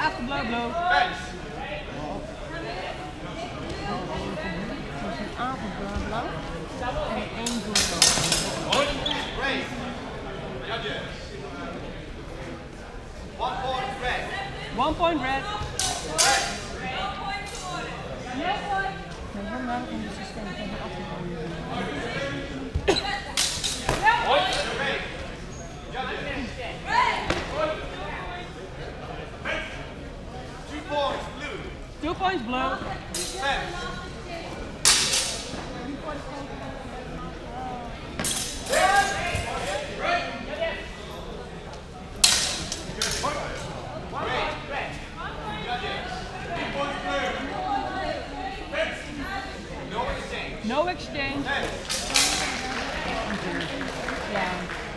point. Dat is een avondblauw blauw en één rood. Red. Judges. One point red. One point red. Met handen om de systeem tegen af te ronden. Red. Judges. Two points blue. Points blue. No exchange. No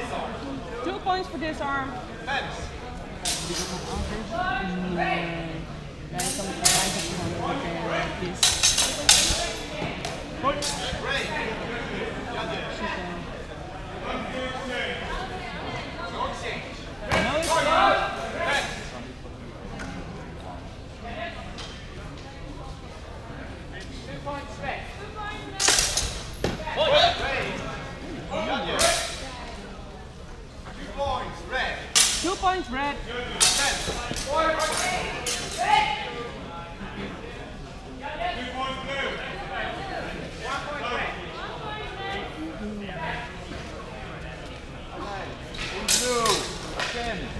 disarm. Two points for disarm. Fence. Nee. Ja, je kan het erbij zetten van de uh, is. Red. Judges. No exchange. No exchange. Fence. Judges. Two points red. Two points red. Fence. Blue. Again. In the red corner. Finish.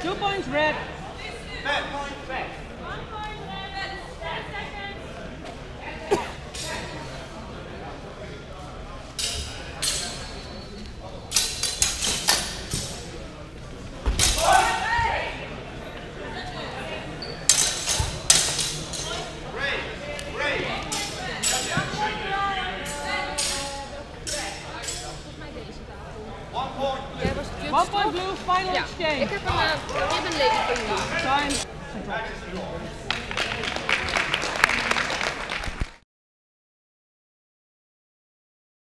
Two points red. Two points Red. Het blue. Final Ja, exchange. ik heb een uh, ribbon lady voor jullie.